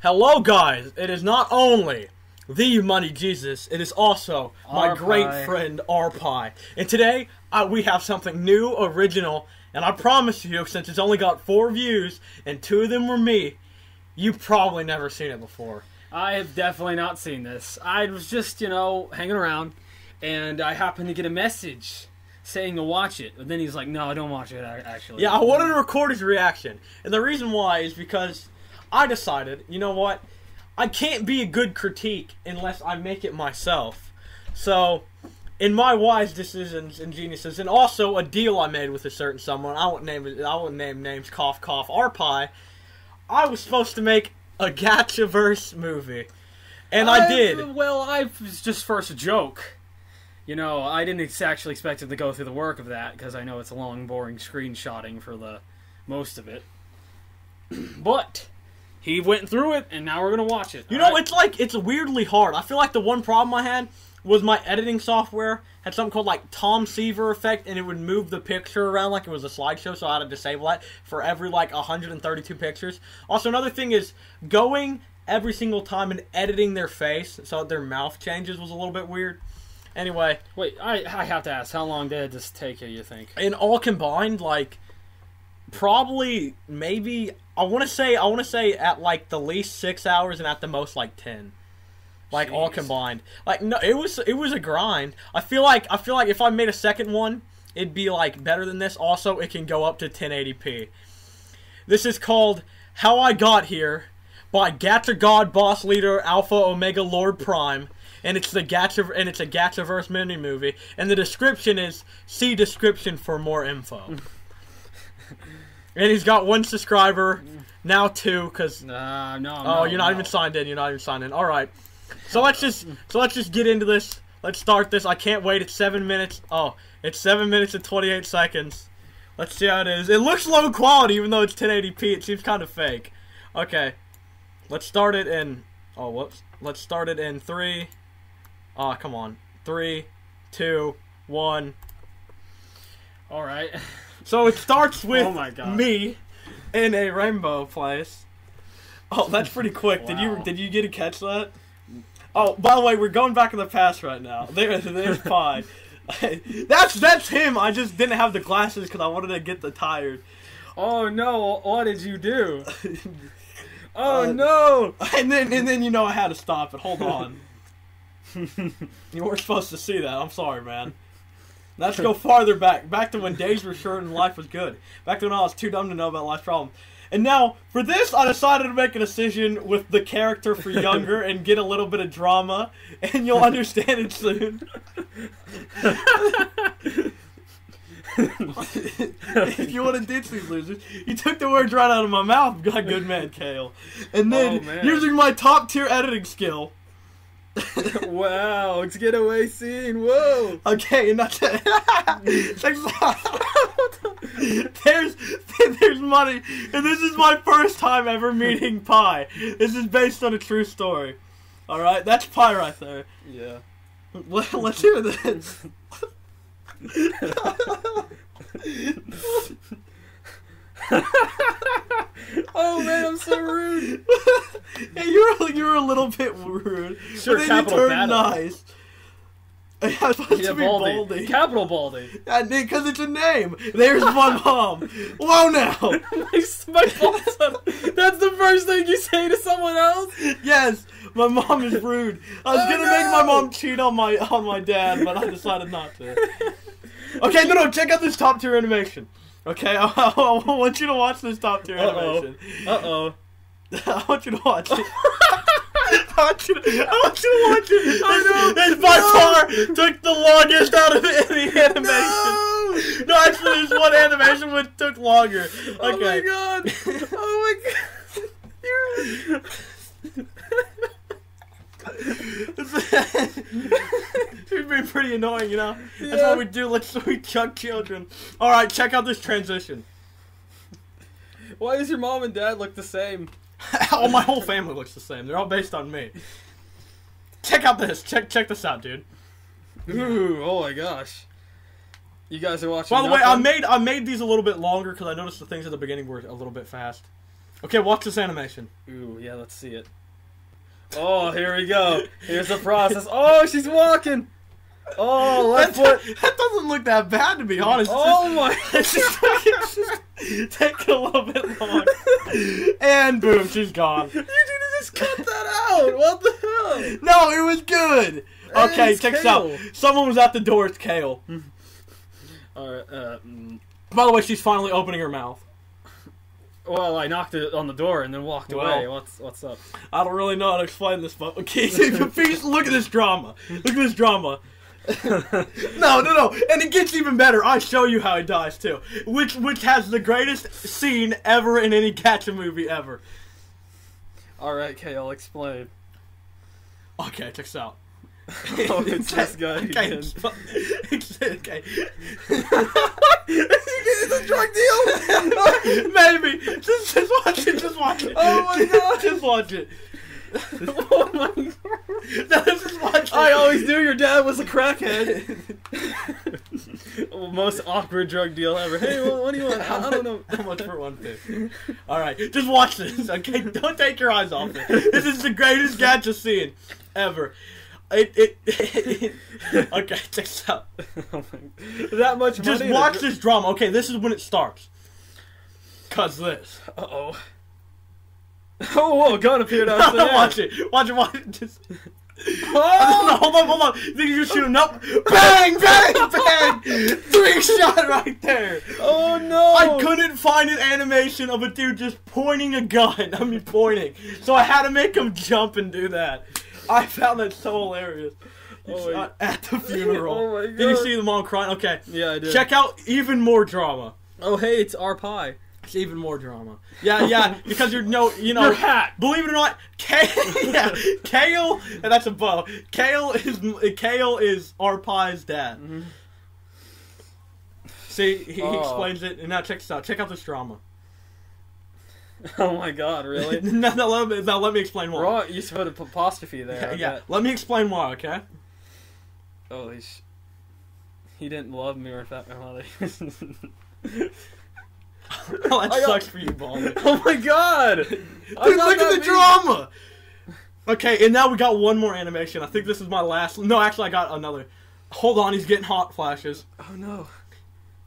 Hello, guys. It is not only the Money Jesus, it is also my great friend R Pie. And today uh, we have something new, original, and I promise you, since it's only got four views and two of them were me, you've probably never seen it before. I have definitely not seen this. I was just, you know, hanging around, and I happened to get a message saying to watch it. But then he's like, "No, I don't watch it." Actually, Yeah, I wanted to record his reaction, and the reason why is because I decided, you know what, I can't be a good critique unless I make it myself. So, in my wise decisions and geniuses, and also a deal I made with a certain someone, I won't name it. I won't name names. Cough, cough. Arpie. I was supposed to make a Gachaverse movie, and I, did. Well, I was just first a joke. You know, I didn't ex- actually expect it to go through the work of that because I know it's a long, boring screenshotting for the most of it. but he went through it, and now we're gonna watch it. You know, right? it's like it's weirdly hard. I feel like the one problem I had was my editing software had something called like Tom Seaver effect, and it would move the picture around like it was a slideshow. So I had to disable that for every like 132 pictures. Also, another thing is going every single time and editing their face so their mouth changes was a little bit weird. Anyway, Wait, I I have to ask, how long did this take you? You think? and all combined, like probably maybe I want to say I want to say at like the least six hours and at the most like ten. Like all combined, like no, it was it was a grind. I feel like I feel like if I made a second one, it'd be like better than this. Also, it can go up to 1080p. This is called "How I Got Here" by Gacha God Boss Leader Alpha Omega Lord Prime, and it's the Gacha and it's a Gachaverse mini movie. And the description is see description for more info. and he's got one subscriber now, two because no. Oh, no, you're not no. even signed in. You're not even signed in. All right. So let's just so let's just get into this. Let's start this. I can't wait. It's seven minutes. Oh, it's seven minutes and 28 seconds. Let's see how it is. It looks low quality, even though it's 1080p. It seems kind of fake. Okay. Let's start it in. Oh, whoops. Let's start it in three. Ah, come on. Three, two, one. All right. So it starts with Oh my God. me in a rainbow place. Oh, that's pretty quick. Did you did you get to catch that? Oh, by the way, we're going back in the past right now. There, there's Pie. that's that's him. I just didn't have the glasses because I wanted to get the tired. Oh no! What did you do? Oh Uh, no! And then and then you know I had to stop it. Hold on. you weren't supposed to see that. I'm sorry, man. Let's go farther back. Back to when days were short and life was good. Back to when I was too dumb to know about life's problems. And now, for this, I decided to make a decision with the character for younger and get a little bit of drama, and you'll understand it soon. if you want to ditch these losers, you took the words right out of my mouth, God, good man, Kale. And then, Oh, using my top tier editing skill, wow! It's getaway scene. Whoa! Okay, and that's it. Check there's there's money, and this is my first time ever meeting Pi. This is based on a true story. All right, that's Pi right there. Yeah. Let, let's hear this. Oh man, I'm so rude. hey, you were you were a little bit rude, Sure, but then capital you turned battle. nice. I was supposed Yeah, to be Baldy. Baldy. Capital Baldy. Because it's a name. There's my mom. Whoa now. my my balls up. That's the first thing you say to someone else. Yes, my mom is rude. I was Oh, gonna make my mom cheat on my on my dad, but I decided not to. Okay, no, no, check out this top tier animation. Okay, I, I want you to watch this top tier animation. Uh oh. I want you to watch it. I want you to, I want you to watch it. Oh, no. It by No. far took the longest out of any animation. No, no actually, there's one animation which took longer. Okay. Oh my god. Oh my god. Be pretty annoying, you know. That's what we do. Let's we chuck children. All right, check out this transition. Why does your mom and dad look the same? oh, my whole family looks the same. They're all based on me. Check out this. Check check this out, dude. Ooh, oh my gosh. You guys are watching. By the way, I made I made these a little bit longer because I noticed the things at the beginning were a little bit fast. Okay, watch this animation. Ooh, yeah, let's see it. Oh, here we go. Here's the process. Oh, she's walking. Oh, That, foot. that doesn't look that bad to be honest. Oh my. It's just, it's just taking a little bit long. And boom, she's gone. You didn't just cut that out. What the hell? No, it was good. Okay, check this out. Someone was at the door. It's Kale. All right. Uh, mm. By the way, she's finally opening her mouth. well, I knocked it on the door and then walked Well. away. What's what's up? I don't really know how to explain this, but okay, please look at this drama. Look at this drama. no, no, no, and it gets even better. I show you how he dies too, which which has the greatest scene ever in any Gacha movie ever. All right, okay, I'll explain. Okay, check this out. Oh, it's this guy Okay, again. okay. it's a drug deal. Maybe just just watch it. Just watch it. Oh my God. Just watch it. Oh my god. No, just watch. I always knew your dad was a crackhead. Most awkward drug deal ever. Hey, what, what do you want? I, I don't know. How much for one pick? All right, just watch this. Okay, don't take your eyes off it. This is the greatest gacha scene ever. It, it, okay, check this out. That much Just watch this drama. Okay, this is when it starts. Cause this. Uh oh. Oh, whoa, a gun appeared out there. watch it. Watch it. Watch it. Just. Oh! No, hold on, hold on. Think you shoot him? Nope. Bang, bang, bang. Three shot right there. Oh no! I couldn't find an animation of a dude just pointing a gun. I mean, pointing. So I had to make him jump and do that. I found that so hilarious. Oh, shot at the funeral. Oh my Did you see the mom crying? Okay. Yeah, I did. Check out even more drama. Oh, hey, it's our pie. It's even more drama. Yeah, yeah, because you're no, you know, Your hat. Believe it or not, Kale, yeah, Kale, and that's a bow. Kale is Kale is Arpai's dad. Mm-hmm. See, he, he Oh. explains it, and now check this out. Check out this drama. Oh my god, really? no, no, let me, now let me explain why. Wrong. You put an apostrophe there. Yeah, yeah, let me explain why, okay? Oh, he, sh- he didn't love me or that. Oh, Oh, that I got- sucks for you, Baldy. oh my god! Dude, look at the drama. Okay, and now we got one more animation. I think this is my last. No, actually, I got another. Hold on, he's getting hot flashes. Oh no!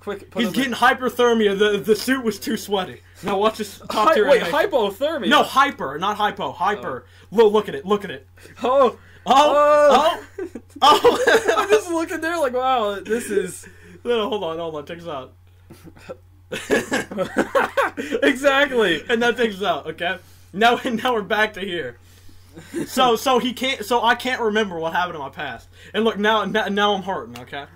Quick, put He's him getting hyperthermia. The the suit was too sweaty. Now watch this top Hi- tier wait, animation. hypothermia. No, hyper, not hypo. Hyper. Oh. Look, look at it. Look at it. Oh, Oh, oh, oh. oh. I'm just looking there like, wow, this is no, no, hold on, hold on. Check this out. exactly. and that takes us out. Okay. Now, now we're back to here. So, so he can't. So I can't remember what happened in my past. And look, now, now, now I'm hurting. Okay.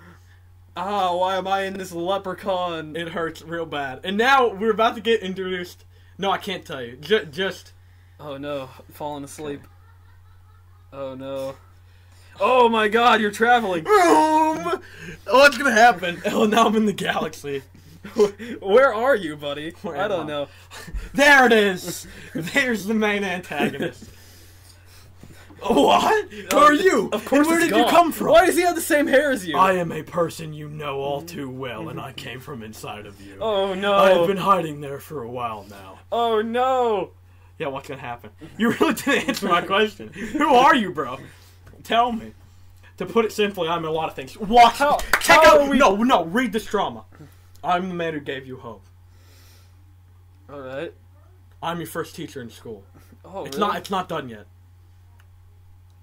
Ah, why am I in this leprechaun? It hurts real bad. And now we're about to get introduced. No, I can't tell you. J- just. Oh no, falling asleep. Oh no. Oh my god, you're traveling. Boom! What's gonna happen? Oh, now I'm in the galaxy. Where are you, buddy? Where I don't I? know. There it is. There's the main antagonist. What? Who are you? Of course, And where did you come from? Why does he have the same hair as you? I am a person you know all too well, and I came from inside of you. oh no. I have been hiding there for a while now. Oh no. Yeah, what's gonna happen? You really didn't answer my question. Who are you, bro? Tell me. To put it simply, I'm a lot of things. Watch. How- check how out. we- No, no. Read this drama. I'm the man who gave you hope. All right. I'm your first teacher in school. Oh, It's really? not. It's not done yet.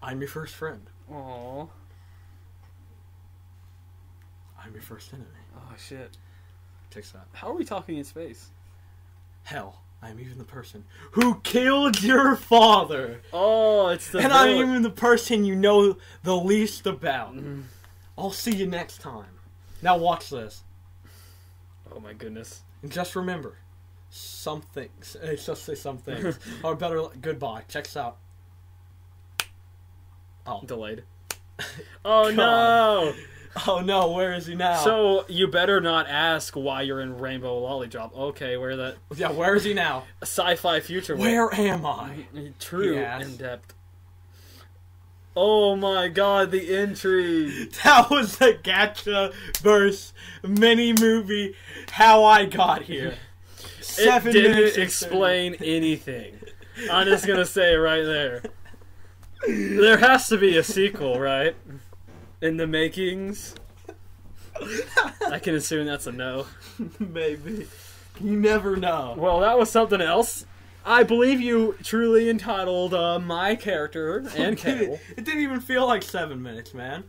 I'm your first friend. Aw. I'm your first enemy. Oh shit. This out. How are we talking in space? Hell, I'm even the person who killed your father, Oh, it's the and I'm even the person you know the least about. Mm-hmm. I'll see you next time. Now watch this, Oh my goodness. and just remember, some things. Just say some things are better. Goodbye. Checks out. Oh, Delayed. Oh no! oh no, where is he now? So you better not ask why you're in Rainbow Lollydrop. Okay, where that yeah, where is he now? sci-fi future? Where am I? True in depth. Oh my god, the intrigue! That was the Gacha verse mini movie. How I got here. seven it didn't minutes explain anything. I'm just gonna say it right there. There has to be a sequel, right? In the makings. I can assume that's a no. Maybe. You never know. Well, that was something else. I believe you truly entitled uh, my character and Cable. it, didn't even feel like seven minutes, man.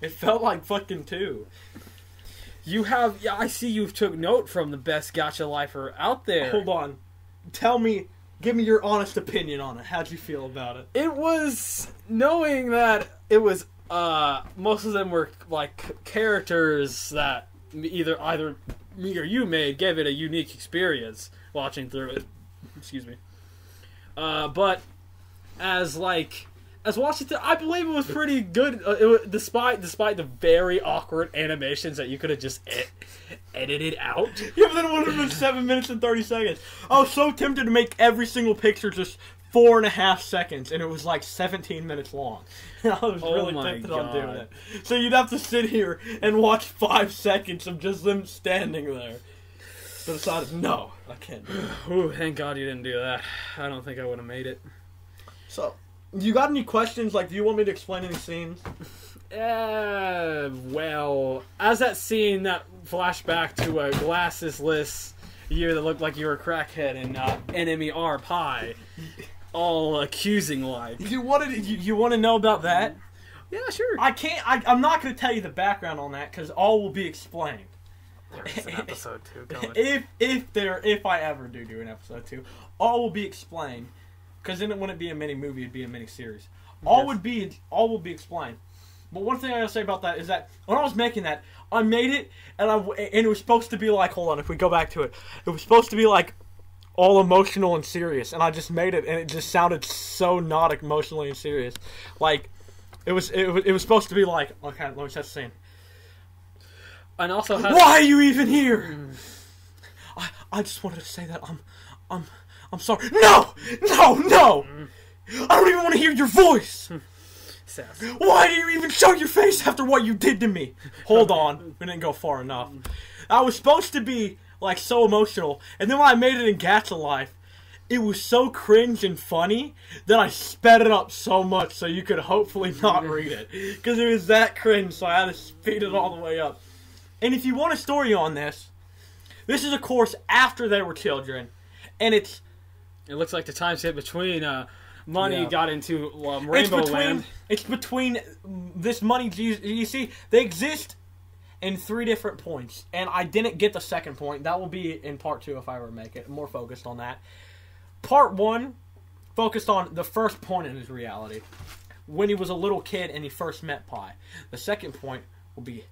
It felt like fucking two. You have, yeah, I see you've took note from the best Gacha lifer out there. Hold on. Tell me, give me your honest opinion on it. How'd you feel about it? It was knowing that it was uh most of them were like characters that either either me or you made gave it a unique experience watching through it. Excuse me. Uh, but as like as Washington, I believe it was pretty good. Uh, it despite despite the very awkward animations that you could have just ed- edited out. Yeah, but then it would have been seven minutes and 30 seconds. I was so tempted to make every single picture just four and a half seconds, and it was like 17 minutes long. I was Oh really tempted on doing it. So you'd have to sit here and watch five seconds of just them standing there. But decided, no, I can't. Ooh, thank God you didn't do that. I don't think I would have made it. So, you got any questions? Like, do you want me to explain any scenes? Uh, well, as that scene that flashback to a glassesless year that looked like you were a crackhead in uh, Enemy R Pie, all accusing like. You wanted you, you want to know about that? Yeah, sure. I can't. I, I'm not going to tell you the background on that because all will be explained. There's an episode two coming. if if there if I ever do do an episode two, all will be explained. Because then it wouldn't be a mini movie; it'd be a mini series. All Yes. would be all will be explained. But one thing I gotta say about that is that when I was making that, I made it, and I and it was supposed to be like, hold on, if we go back to it, it was supposed to be like all emotional and serious, and I just made it, and it just sounded so not emotionally and serious. Like it was it was, it was supposed to be like, okay, let me set the scene. And also, has, Why are you even here? Hmm. I, I just wanted to say that I'm, I'm, I'm sorry. No, no, no! Hmm. I don't even want to hear your voice. Hmm. Sass. Why do you even show your face after what you did to me? Hold on, we didn't go far enough. I was supposed to be like so emotional, and then when I made it in Gacha Life, it was so cringe and funny that I sped it up so much so you could hopefully not read it because it was that cringe. So I had to speed it all the way up. And if you want a story on this, this is of course after they were children, and it's It looks like the time skip between uh, money Yeah. got into um, it's Rainbow between Land. it's between this money. You, you see, they exist in three different points, and I didn't get the second point. That will be in part two if I ever make it. More focused on that. Part one focused on the first point in his reality when he was a little kid and he first met Pi. The second point will be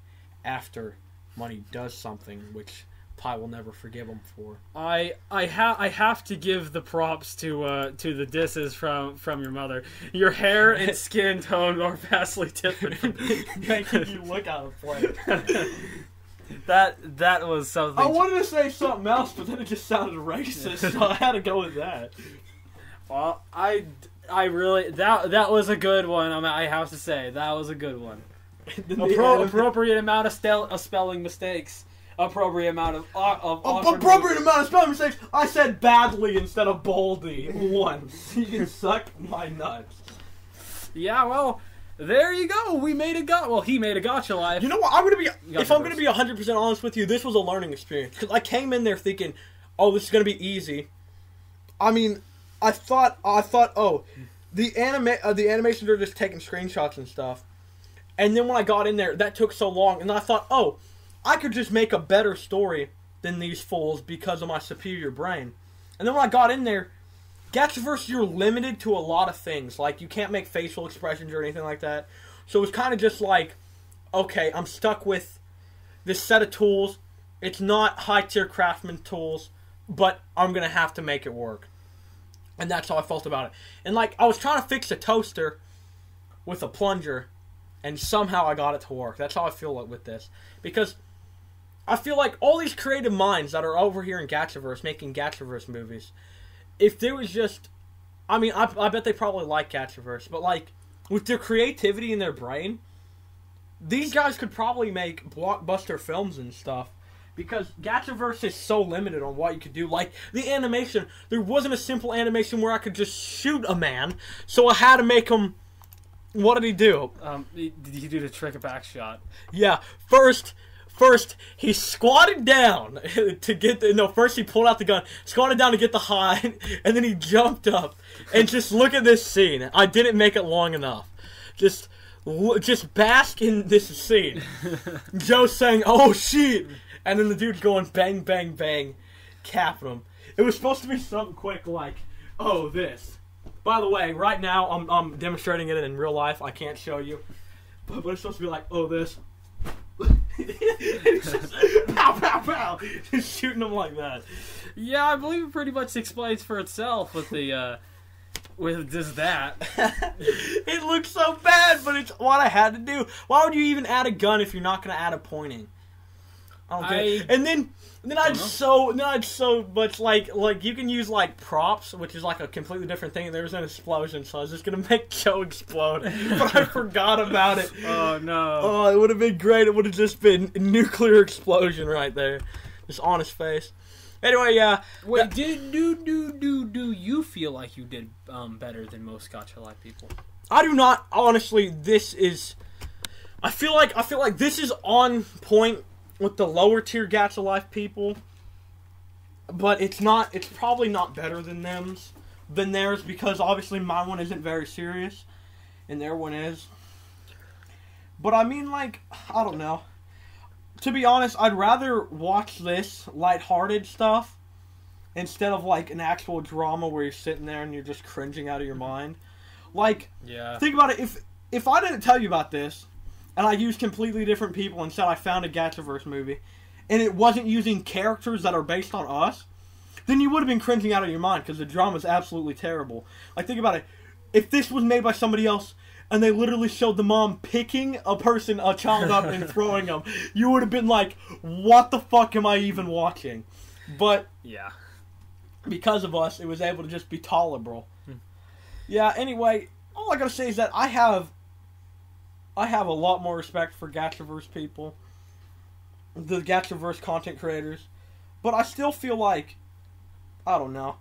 after money does something which Pi will never forgive him for. I I have I have to give the props to uh, to the disses from from your mother. Your hair and skin tone are vastly different. Making you look out of place. that that was something. I wanted to say something else, but then it just sounded racist, so I had to go with that. Well, I I really that that was a good one. I, mean, I have to say that was a good one. Then the pro, appropriate amount of, stel- of spelling mistakes. Appropriate amount of au- of A- appropriate amount of spelling mistakes. I said badly instead of boldly once. You can suck my nuts. Yeah, well, there you go. We made a got. Well, he made a gotcha live. You know what? I'm gonna be. got If I'm gonna be 100 percent honest with you, this was a learning experience because I came in there thinking, "Oh, this is gonna be easy." I mean, I thought, I thought, oh, the anime, uh, the animations are just taking screenshots and stuff. And then when I got in there, that took so long, and I thought, oh, I could just make a better story than these fools because of my superior brain. And then when I got in there, Gachaverse, you're limited to a lot of things. Like, you can't make facial expressions or anything like that. So it's kind of just like, okay, I'm stuck with this set of tools. It's not high tier craftsman tools, but I'm going to have to make it work. And that's how I felt about it. And, like, I was trying to fix a toaster with a plunger, and somehow I got it to work. That's how I feel like with this. Because I feel like all these creative minds that are over here in Gachaverse making Gachaverse movies, if there was just, I mean, I, I bet they probably like Gachaverse, but like with their creativity in their brain, these guys could probably make blockbuster films and stuff. because Gachaverse is so limited on what you could do. Like the animation, there wasn't a simple animation where I could just shoot a man, so I had to make him. What did he do? Um, did he do the trick of back shot? Yeah, first, first he squatted down to get the no. First he pulled out the gun, squatted down to get the high, and then he jumped up. And just look at this scene. I didn't make it long enough. Just, just bask in this scene. Joe saying, "Oh shit," and then the dude going bang, bang, bang, capping him. It was supposed to be something quick like, "Oh this." By the way, right now I'm, I'm demonstrating it in real life. I can't show you, but, but it's supposed to be like, "Oh this." It's just, pow, pow, pow, just shooting them like that. Yeah, I believe it pretty much explains for itself with the uh, with just that. it looks so bad, but it's what I had to do. Why would you even add a gun if you're not going to add a pointing? I don't get it. I And then, then I'd so, then I'd so much like, like you can use like props, which is like a completely different thing. There was an explosion, so I was just gonna make Joe explode, but I forgot about it. Oh no! Oh, it would have been great. It would have just been a nuclear explosion right there, just on his face. Anyway, yeah. Wait, did do do do do you feel like you did um, better than most Gacha Life people? I do not honestly. This is. I feel like I feel like this is on point with the lower tier Gacha Life people, but it's not. It's probably not better than them's than theirs because obviously my one isn't very serious, and their one is. But I mean, like I don't know. To be honest, I'd rather watch this lighthearted stuff instead of like an actual drama where you're sitting there and you're just cringing out of your mind. Like Yeah. think about it if if I didn't tell you about this and I used completely different people and said I found a Gachaverse movie and it wasn't using characters that are based on us, then you would have been cringing out of your mind because the drama is absolutely terrible. Like think about it. If this was made by somebody else and they literally showed the mom picking a person, a child up and throwing them, you would have been like, "What the fuck am I even watching?" But Yeah. because of us, it was able to just be tolerable. Hmm. Yeah. Anyway, all I gotta say is that I have, I have a lot more respect for Gachaverse people, the Gachaverse content creators, but I still feel like, I don't know.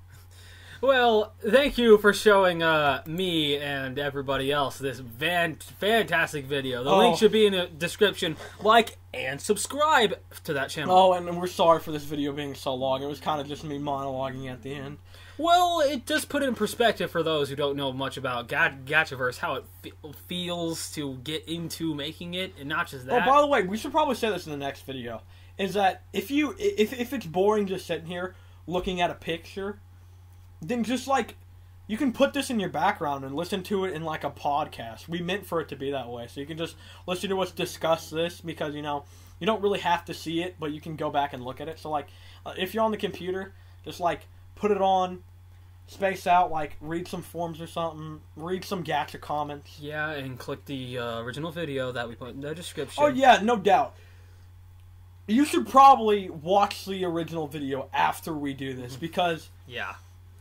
Well, thank you for showing uh, me and everybody else this van- fantastic video. The Oh. link should be in the description. Like and subscribe to that channel. Oh, and we're sorry for this video being so long. It was kind of just me monologuing at the end. Well, it does put it in perspective for those who don't know much about Gachaverse, how it fe- feels to get into making it, and not just that. Oh, that. by the way, we should probably say this in the next video. Is that if you if if it's boring just sitting here looking at a picture, then just like you can put this in your background and listen to it in like a podcast. We meant for it to be that way, so you can just listen to us discuss this because you know you don't really have to see it, but you can go back and look at it. So like uh, if you're on the computer, just like put it on, space out, like read some forms or something, read some gacha comments. yeah, and click the uh, original video that we put in the description. Oh yeah, no doubt. You should probably watch the original video after we do this because Yeah.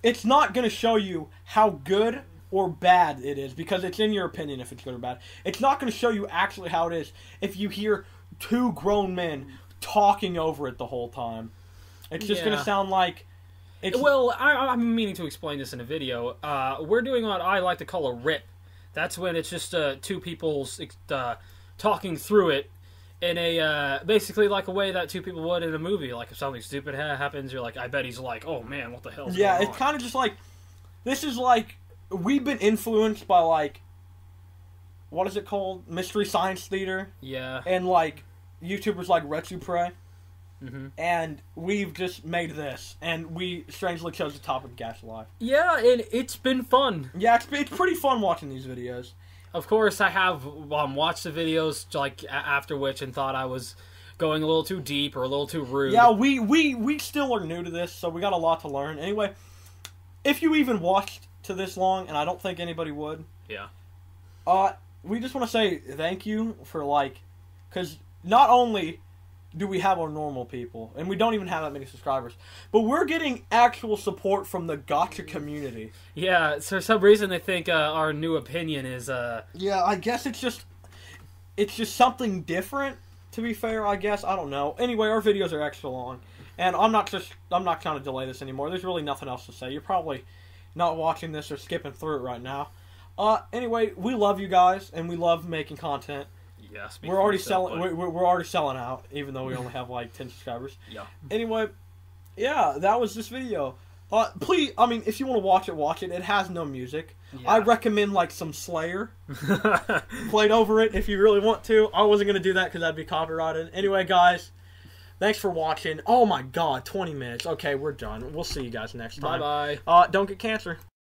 it's not going to show you how good or bad it is because it's in your opinion if it's good or bad. It's not going to show you actually how it is if you hear two grown men talking over it the whole time. It's just going to sound like Well, I, I'm meaning to explain this in a video. Uh, we're doing what I like to call a rip. That's when it's just uh, two people uh, talking through it in a uh, basically like a way that two people would in a movie. Like if something stupid ha- happens, you're like, I bet he's like, oh man, what the hell? Yeah, it's kind of just like this is like we've been influenced by like what is it called? Mystery Science Theater yeah. and like YouTubers like Retsupurae hmm and we've just made this and we strangely chose the topic of Gacha Life. Yeah, and it's been fun. Yeah, it's, it's pretty fun watching these videos. Of course, I have um, watched the videos like a- after which and thought I was going a little too deep or a little too rude. Yeah, we we we still are new to this, so we got a lot to learn. Anyway, if you even watched to this long, and I don't think anybody would, Yeah. uh, we just want to say thank you for like, because not only do we have our normal people, and we don't even have that many subscribers, but we're getting actual support from the Gacha community. Yeah, so for some reason they think uh, our new opinion is uh Yeah, I guess it's just, it's just something different, To be fair, I guess I don't know. Anyway, our videos are extra long, and I'm not just I'm not trying to delay this anymore. There's really nothing else to say. You're probably not watching this or skipping through it right now. Uh, anyway, we love you guys, and we love making content. Yeah, we're already selling. buddy. We're, we're already selling out, even though we only have like ten subscribers. Yeah. Anyway, yeah, that was this video. Uh, please, I mean, if you want to watch it, watch it. It has no music. I recommend like some Slayer played over it if you really want to. I wasn't gonna do that because that'd be copyrighted. Anyway, guys, thanks for watching. Oh my God, twenty minutes. Okay, we're done. We'll see you guys next bye time. bye. Uh, don't get cancer.